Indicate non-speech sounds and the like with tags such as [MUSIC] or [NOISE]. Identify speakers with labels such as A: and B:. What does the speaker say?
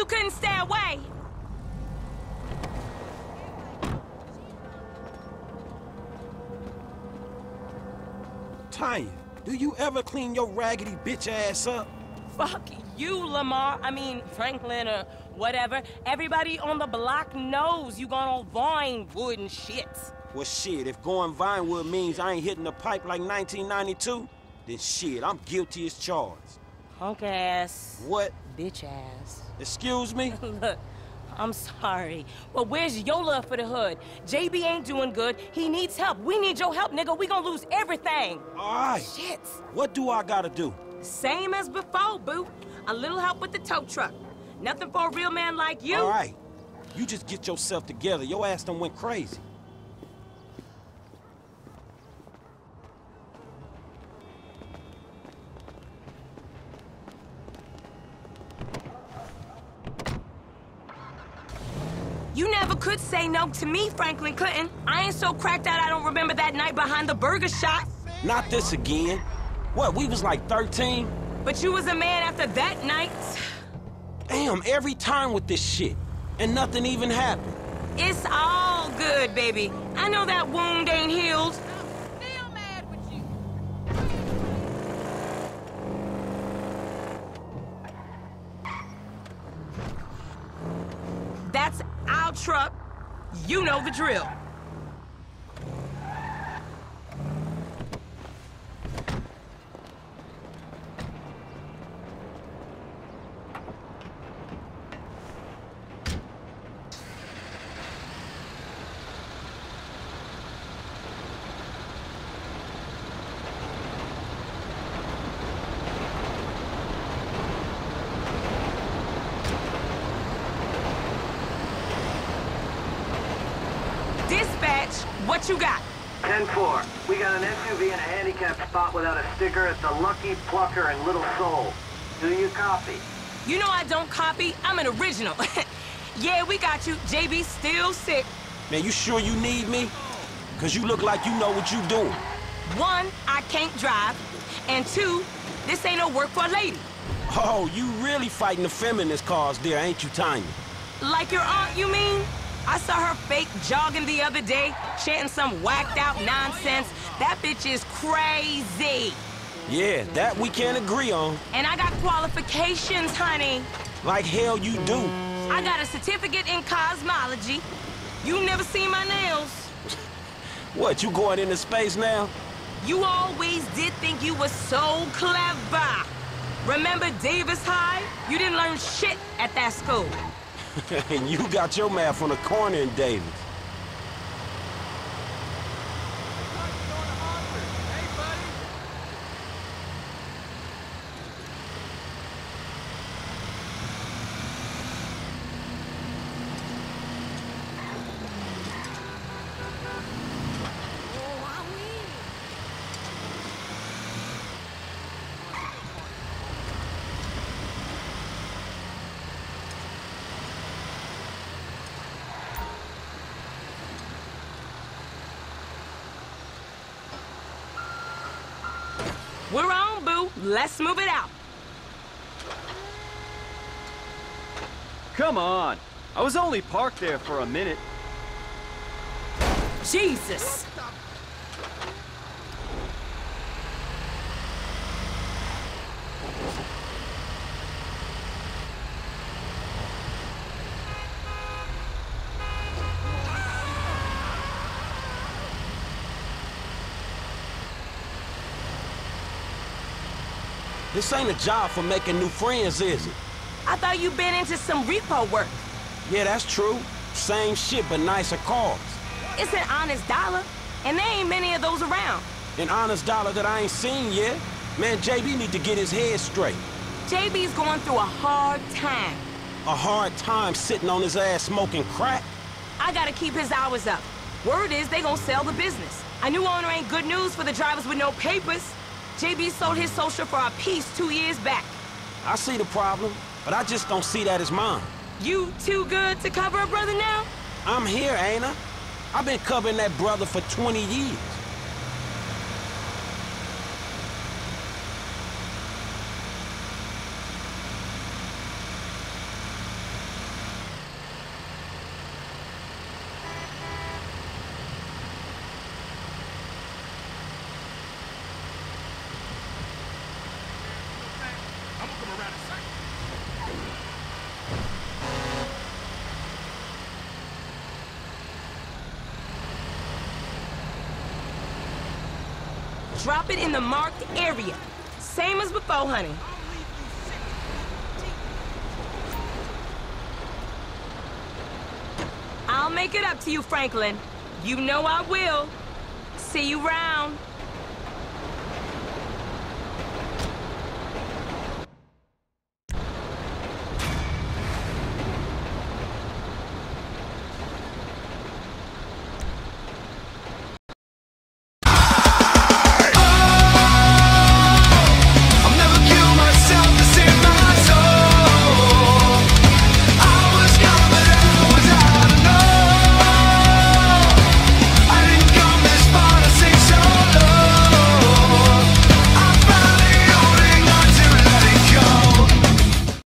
A: you couldn't stay away. Tonya, do you ever clean your raggedy bitch ass up?
B: Fuck you, Lamar. I mean, Franklin or whatever. Everybody on the block knows you gone on Vinewood and shit.
A: Well, shit, if going Vinewood means I ain't hitting the pipe like 1992, then shit, I'm guilty as charged.
B: Punk ass.
A: What?
B: Bitch ass.
A: Excuse me? [LAUGHS]
B: Look, I'm sorry, but where's your love for the hood? JB ain't doing good. He needs help. We need your help, nigga. We gonna lose everything.
A: All right.
B: Shit.
A: What do I gotta do?
B: Same as before, boo. A little help with the tow truck. Nothing for a real man like you.
A: All right. You just get yourself together. Your ass done went crazy.
B: You never could say no to me, Franklin Clinton. I ain't so cracked out I don't remember that night behind the burger shop.
A: Not this again. What, we was like 13?
B: But you was a man after that night.
A: Damn, every time with this shit. And nothing even happened.
B: It's all good, baby. I know that wound ain't healed.
C: Still mad with you.
B: Our truck. You know the drill. Dispatch, what you got?
D: 10-4. We got an SUV in a handicapped spot without a sticker at the Lucky Plucker in Little Seoul. Do you copy?
B: You know I don't copy. I'm an original. [LAUGHS] yeah, we got you. JB still sick.
A: Man, you sure you need me? Cause you look like you know what you're doing.
B: One, I can't drive. And two, this ain't no work for a lady.
A: Oh, you really fighting the feminist cause there, ain't you, Tonya?
B: Like your aunt, you mean? I saw her fake jogging the other day, chanting some whacked out nonsense. That bitch is crazy.
A: Yeah, that we can't agree on.
B: And I got qualifications, honey.
A: Like hell you do.
B: I got a certificate in cosmology. You never seen my nails.
A: What, you going into space now?
B: You always did think you were so clever. Remember Davis High? You didn't learn shit at that school. [LAUGHS]
A: and you got your math on the corner in Davis.
B: We're on, boo. Let's move it out.
E: Come on. I was only parked there for a minute.
B: Jesus.
A: This ain't a job for making new friends, is it?
B: I thought you been into some repo work.
A: Yeah, that's true. Same shit, but nicer cars.
B: It's an honest dollar, and there ain't many of those around.
A: An honest dollar that I ain't seen yet. Man, JB need to get his head straight.
B: JB's going through a hard time.
A: A hard time sitting on his ass smoking crack.
B: I gotta keep his hours up. Word is they gonna sell the business. A new owner ain't good news for the drivers with no papers. JB sold his social for a piece two years back.
A: I see the problem, but I just don't see that as mine.
B: You too good to cover a brother now?
A: I'm here, ain't I? I've been covering that brother for 20 years.
B: Drop it in the marked area. Same as before, honey. I'll make it up to you, Franklin. You know I will. See you round.